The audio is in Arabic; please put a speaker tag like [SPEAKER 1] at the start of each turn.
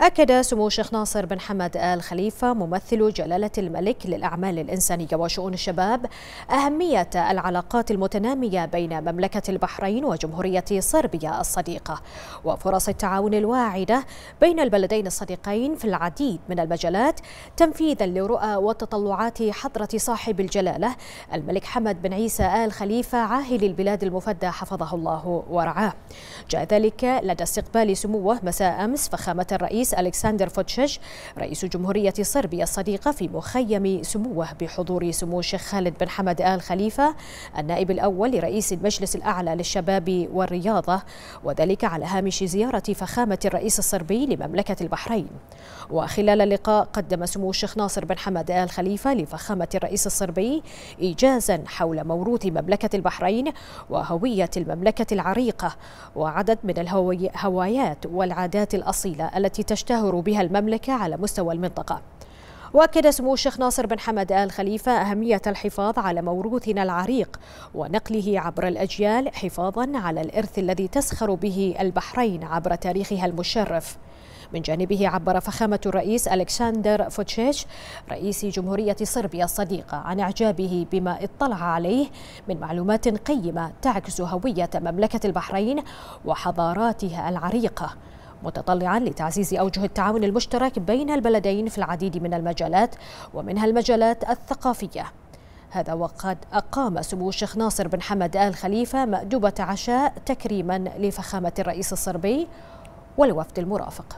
[SPEAKER 1] أكد سمو الشيخ ناصر بن حمد آل خليفة ممثل جلالة الملك للأعمال الإنسانية وشؤون الشباب أهمية العلاقات المتنامية بين مملكة البحرين وجمهورية صربيا الصديقة. وفرص التعاون الواعدة بين البلدين الصديقين في العديد من المجالات تنفيذا لرؤى وتطلعات حضرة صاحب الجلالة الملك حمد بن عيسى آل خليفة عاهل البلاد المفدى حفظه الله ورعاه. جاء ذلك لدى استقبال سموه مساء أمس فخامة الرئيس ألكسندر فوتشيش رئيس جمهورية صربيا الصديقة في مخيم سموه بحضور سمو الشيخ خالد بن حمد آل خليفة النائب الأول لرئيس المجلس الأعلى للشباب والرياضة وذلك على هامش زيارة فخامة الرئيس الصربي لمملكة البحرين. وخلال اللقاء قدم سمو الشيخ ناصر بن حمد آل خليفة لفخامة الرئيس الصربي إيجازا حول موروث مملكة البحرين وهوية المملكة العريقة وعدد من الهوايات والعادات الأصيلة التي تشتهر بها المملكة على مستوى المنطقة. وأكد سمو الشيخ ناصر بن حمد آل خليفة أهمية الحفاظ على موروثنا العريق ونقله عبر الأجيال حفاظا على الإرث الذي تسخر به البحرين عبر تاريخها المشرف. من جانبه عبر فخامة الرئيس ألكسندر فوتشيش رئيس جمهورية صربيا الصديقة عن إعجابه بما اطلع عليه من معلومات قيمة تعكس هوية مملكة البحرين وحضاراتها العريقة. متطلعا لتعزيز أوجه التعاون المشترك بين البلدين في العديد من المجالات ومنها المجالات الثقافية. هذا وقد أقام سمو الشيخ ناصر بن حمد آل خليفة مأدوبة عشاء تكريما لفخامة الرئيس الصربي والوفد المرافق.